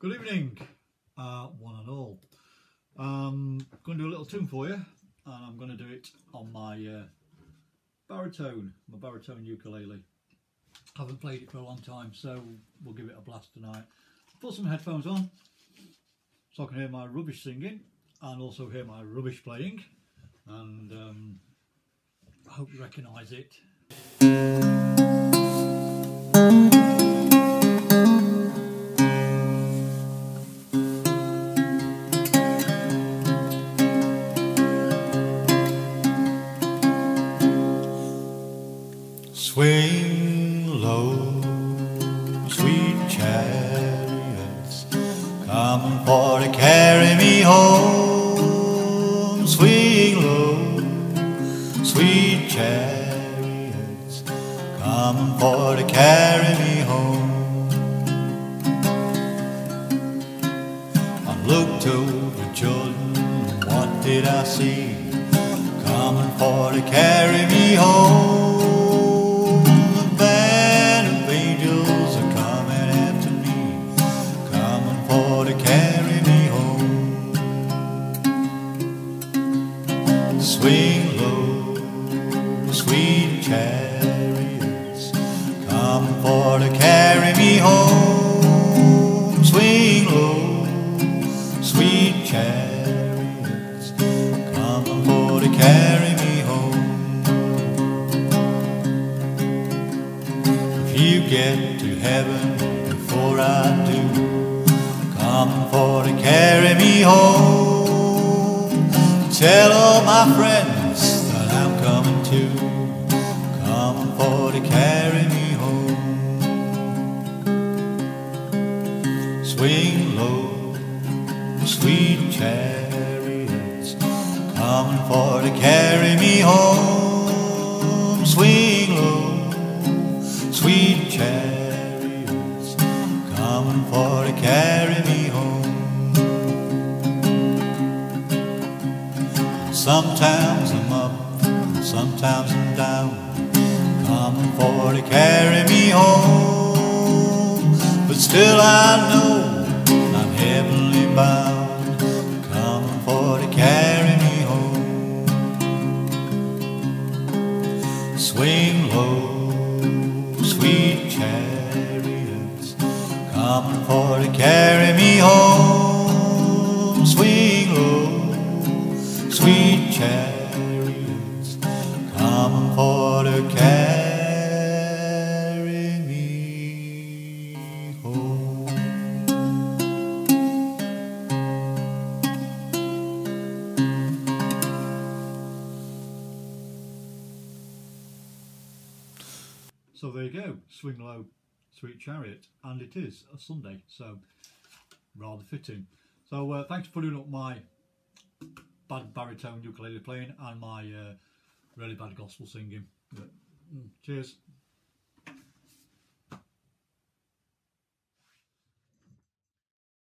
Good evening, uh, one and all. Um, going to do a little tune for you, and I'm going to do it on my uh, baritone, my baritone ukulele. I Haven't played it for a long time, so we'll give it a blast tonight. Put some headphones on, so I can hear my rubbish singing, and also hear my rubbish playing. And um, I hope you recognise it. Swing low, sweet chariots, coming for to carry me home. Swing low, sweet chariots, coming for to carry me home. I looked over Jordan, what did I see? Coming for to carry me home. Swing low, sweet chariots, come for to carry me home. Swing low, sweet chariots, come for to carry me home. If you get to heaven before I do, come for to carry me home. Tell all my friends that I'm coming too. Come for to carry me home. Swing low, sweet chariots, coming for to carry me home. Swing low, sweet chariots, coming for to carry me home. Sometimes I'm up, sometimes I'm down, coming for to carry me home. But still I know I'm heavenly bound, coming for to carry me home. Swing low, sweet chariots, coming for to carry me home. Sweet chariots, coming for to carry me home. So there you go, Swing Low, Sweet Chariot, and it is a Sunday, so rather fitting. So uh, thanks for putting up my bad baritone ukulele playing and my uh, really bad gospel singing. But, mm, cheers.